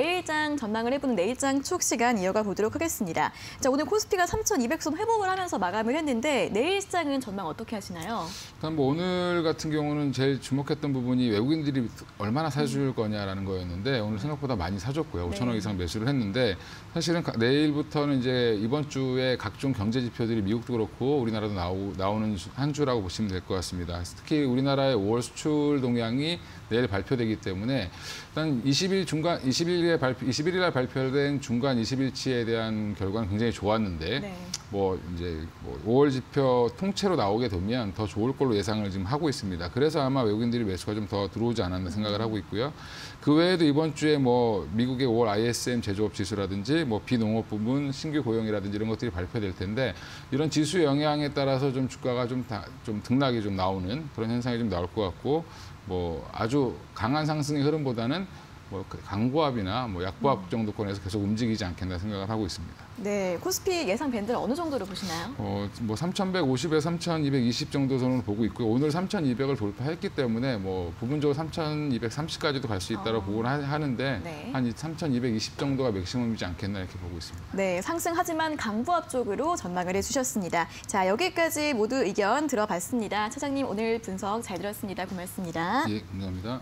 내일장 전망을 해보는 내일장 추억 시간 이어가 보도록 하겠습니다. 자, 오늘 코스피가 3,200선 회복을 하면서 마감을 했는데 내일장은 전망 어떻게 하시나요? 일단 뭐 오늘 같은 경우는 제일 주목했던 부분이 외국인들이 얼마나 사줄 거냐라는 거였는데 오늘 생각보다 많이 사줬고요. 5천억 네. 이상 매수를 했는데 사실은 가- 내일부터는 이제 이번 주에 각종 경제 지표들이 미국도 그렇고 우리나라도 나오, 나오는 주- 한 주라고 보시면 될 것 같습니다. 특히 우리나라의 5월 수출 동향이 내일 발표되기 때문에 일단 20일 중간 21일에 발표 21일 날 발표된 중간 20일치에 대한 결과는 굉장히 좋았는데 네. 뭐 이제 뭐 5월 지표 통째로 나오게 되면 더 좋을 걸로 예상을 지금 하고 있습니다. 그래서 아마 외국인들이 매수가 좀 더 들어오지 않았나 생각을 하고 있고요. 그 외에도 이번 주에 뭐 미국의 5월 ISM 제조업 지수라든지 뭐 비농업 부분 신규 고용이라든지 이런 것들이 발표될 텐데 이런 지수 영향에 따라서 좀 주가가 좀, 다, 좀 등락이 좀 나오는 그런 현상이 좀 나올 것 같고 뭐 아주 강한 상승의 흐름보다는 뭐 강보합이나 뭐 약보합 정도권에서 계속 움직이지 않겠나 생각을 하고 있습니다. 네, 코스피 예상 밴드를 어느 정도로 보시나요? 어, 뭐 3,150에 3,220 정도 선을 보고 있고요. 오늘 3,200을 돌파했기 때문에 뭐 부분적으로 3,230까지도 갈 수 있다고 어. 보고는 하- 하는데 네. 한3,220 정도가 맥시멈이지 않겠나 이렇게 보고 있습니다. 네, 상승하지만 강보합 쪽으로 전망을 해주셨습니다. 자, 여기까지 모두 의견 들어봤습니다. 차장님 오늘 분석 잘 들었습니다. 고맙습니다. 예, 감사합니다.